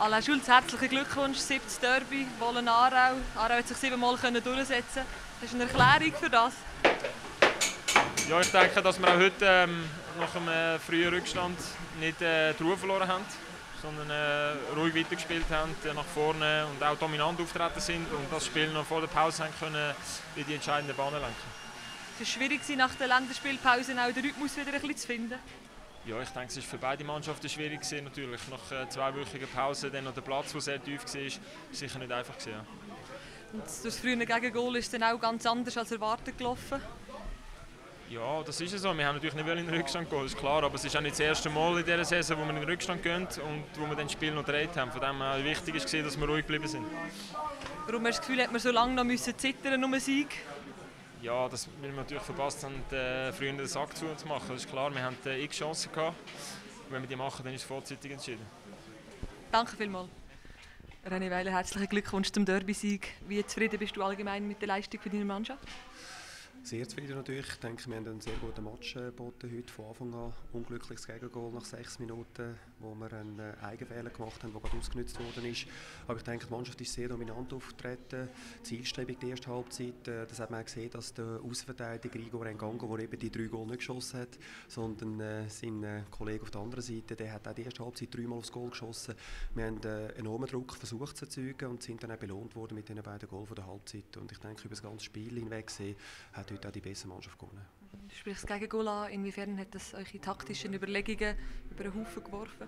Alain Schulz, herzlichen Glückwunsch, siebtes Derby, Wollen Aarau. Aarau hat sich siebenmal durchsetzen Das ist eine Erklärung für das. Ja, ich denke, dass wir auch heute ähm, nach einem äh, frühen Rückstand nicht äh, die Ruhe verloren haben, sondern äh, ruhig weitergespielt haben, äh, nach vorne und auch dominant auftreten sind und das Spiel noch vor der Pause haben können in die entscheidende Bahn lenken. Es war schwierig, nach der Länderspielpause auch den Rhythmus wieder ein bisschen zu finden. Ja, ich denke, es war für beide Mannschaften schwierig gewesen, natürlich. Nach äh, zweiwöchiger Pause dann noch der Platz, der sehr tief war, ist sicher nicht einfach gewesen. Und das frühe Gegengol ist dann auch ganz anders als erwartet gelaufen. Ja, das ist so. Wir haben natürlich nicht in den Rückstand gehen, das ist klar. Aber es ist auch nicht das erste Mal in dieser Saison, wo wir in den Rückstand gehen und wo wir das Spiel noch gedreht haben. Von dem her wichtig ist, dass wir ruhig geblieben sind. Warum hast du das Gefühl, hat man so lange noch müssen zittern um einen Sieg? Ja, das, weil wir natürlich verpasst haben, äh, früher den Sack zu machen. Das ist klar, wir haben äh, x Chancen gehabt. Und wenn wir die machen, dann ist es vorzeitig entschieden. Danke vielmals. René Weiler, herzlichen Glückwunsch zum Derby-Sieg. Wie zufrieden bist du allgemein mit der Leistung deiner Mannschaft? Sehr zufrieden natürlich. Ich denke, wir haben einen sehr guten Match geboten heute von Anfang an. Unglückliches Gegengol nach sechs Minuten, wo wir einen äh, Eigenfehler gemacht haben, der gerade ausgenutzt worden ist. Aber ich denke, die Mannschaft ist sehr dominant aufgetreten. Zielstrebig die erste Halbzeit. Äh, das hat man auch gesehen, dass der Außenverteidiger Igor Engango, der eben die drei Goal nicht geschossen hat, sondern äh, sein äh, Kollege auf der anderen Seite, der hat auch die erste Halbzeit dreimal aufs Goal geschossen. Wir haben äh, enormen Druck versucht zu erzeugen und sind dann auch belohnt worden mit den beiden Goals der Halbzeit. Und ich denke, über das ganze Spiel hinweg gesehen, hat heute auch die bessere Mannschaft gewonnen. Du sprichst gegen Goal an. Inwiefern hat das eure taktischen Überlegungen über den Haufen geworfen?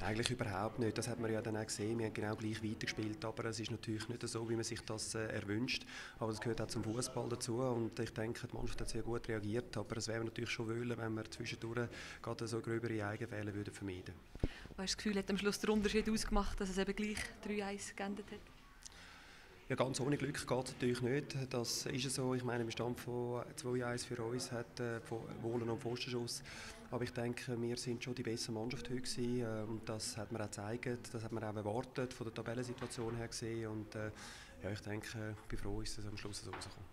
Eigentlich überhaupt nicht. Das hat man ja dann auch gesehen. Wir haben genau gleich weitergespielt, aber es ist natürlich nicht so, wie man sich das äh, erwünscht. Aber das gehört auch zum Fußball dazu und ich denke, die Mannschaft hat sehr gut reagiert. Aber es wäre natürlich schon wollen, wenn wir zwischendurch gerade so gröbere Eigenfälle würden vermeiden. Hast du das Gefühl, hat am Schluss der Unterschied ausgemacht, dass es eben gleich 3-1 geendet hat? Ja, ganz ohne Glück geht es natürlich nicht. Das ist so. Ich meine, im Stand von 2-1 für uns hat äh, Wohlen und Pfostenschuss. Aber ich denke, wir sind schon die bessere Mannschaft heute gewesen, äh, und das hat man auch gezeigt. Das hat man auch erwartet, von der Tabellensituation her gesehen. Und äh, ja, ich denke, ich bin froh, ist es am Schluss so rausgekommen.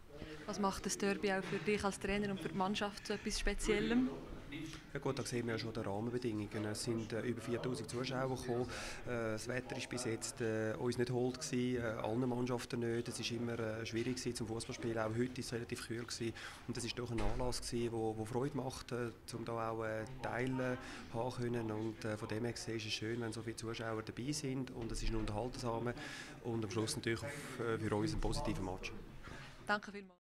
Was macht das Derby auch für dich als Trainer und für die Mannschaft so etwas Speziellem? Ja gut, da sehen wir ja schon die Rahmenbedingungen. Es sind äh, über 4000 Zuschauer gekommen. Äh, das Wetter war bis jetzt äh, uns nicht hold, gewesen, äh, allen Mannschaften nicht. Es war immer äh, schwierig gewesen zum Fußballspielen. Auch heute war es relativ kühl. Gewesen. Und das war doch ein Anlass, der wo, wo Freude macht, äh, um da auch äh, Teile haben können. Und äh, von dem her gesehen ist es schön, wenn so viele Zuschauer dabei sind. Und es ist ein unterhaltsam und am Schluss natürlich äh, für uns ein positiver Match. Danke vielmals.